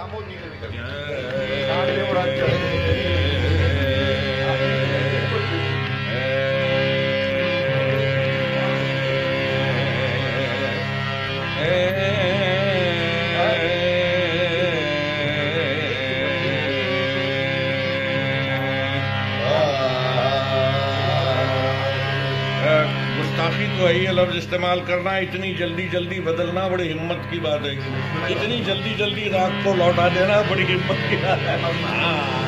何もらっちゃう。یہ لفظ استعمال کرنا، اتنی جلدی جلدی بدلنا بڑی ہمت کی بات ہے۔ اتنی جلدی جلدی راگ کو لوٹا دینا بڑی ہمت کی بات ہے۔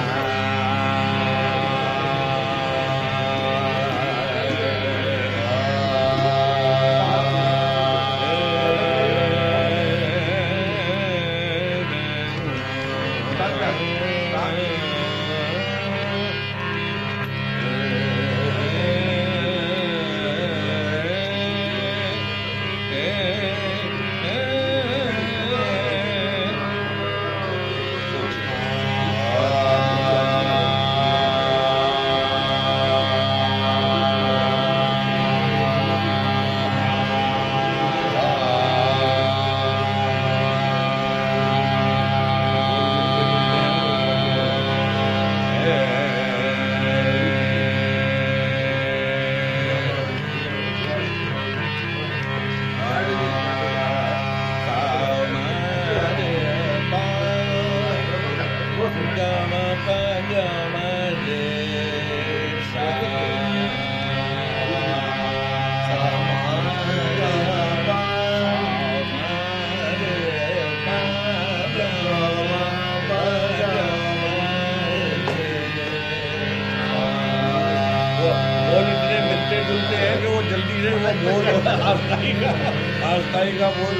શરીર બોલ આસ્થાયિકા બોલ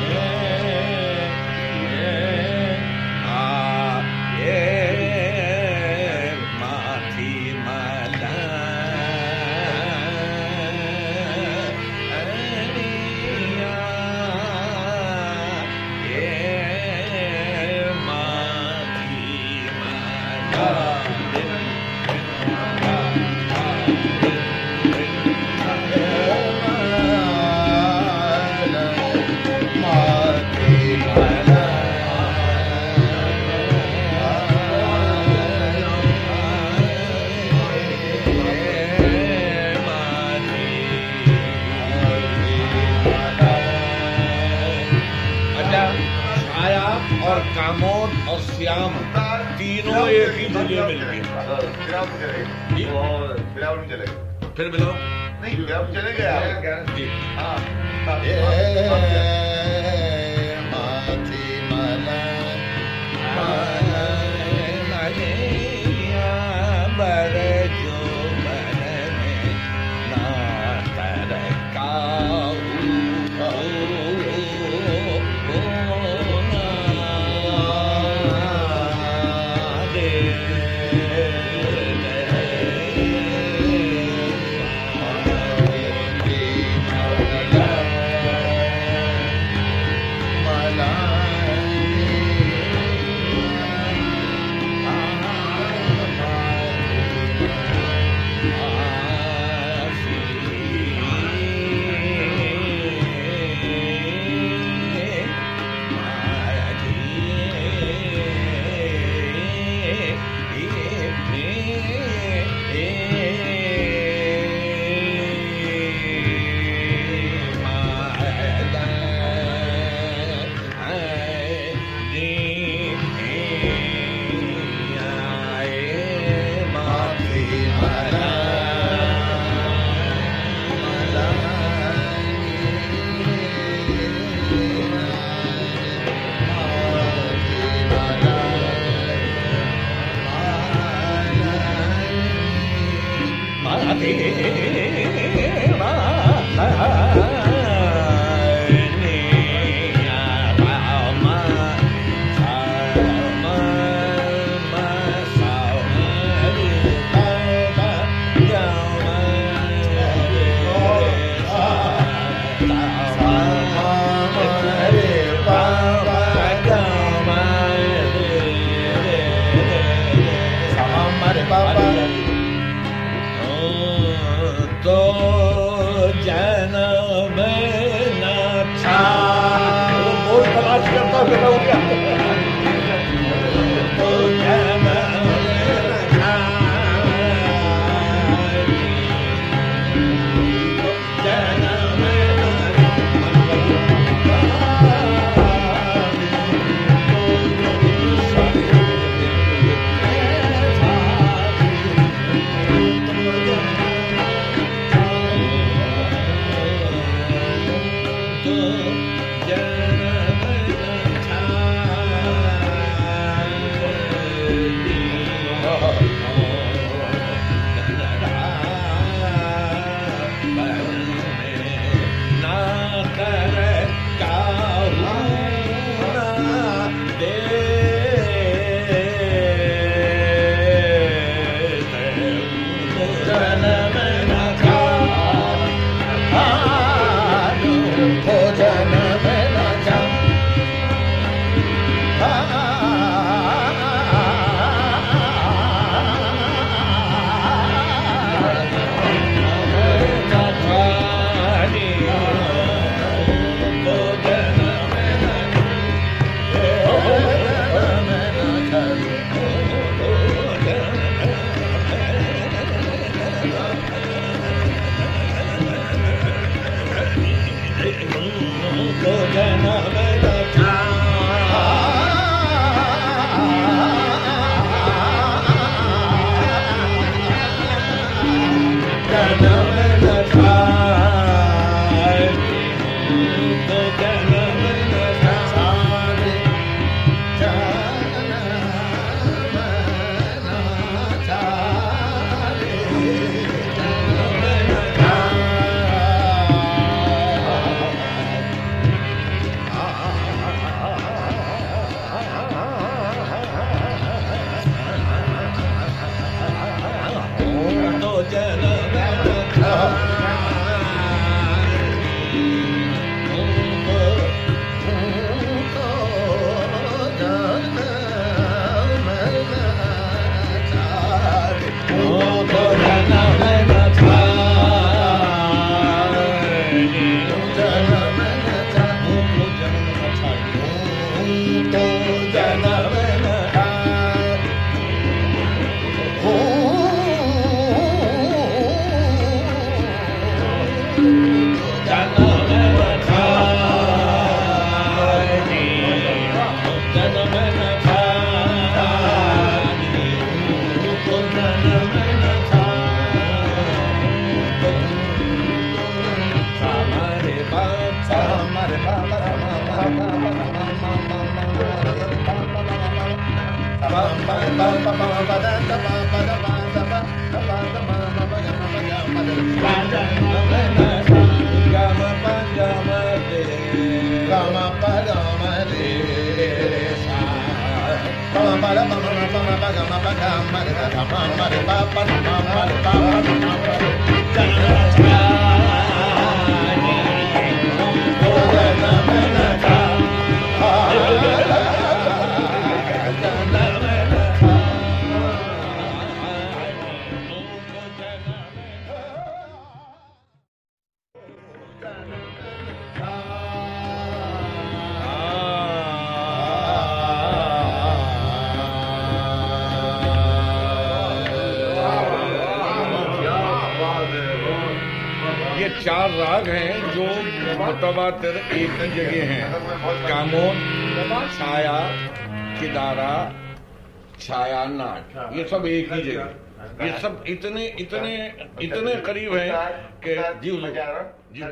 Yeah. کامود اور سیام تینوں ایک ہی دھلے مل گئے پھر ملو چلے گیا Love. دے نه ڇا تلاش ڪرتا به Thank you. چار راگ ہیں جو متواتر ایک جگہ ہیں۔ کامون، چھایا، کدارا چھایا ناٹ یہ سب ایک ہی جگہ۔ یہ سب اتنے اتنے اتنے قریب ہیں کہ جی حکم۔ جی،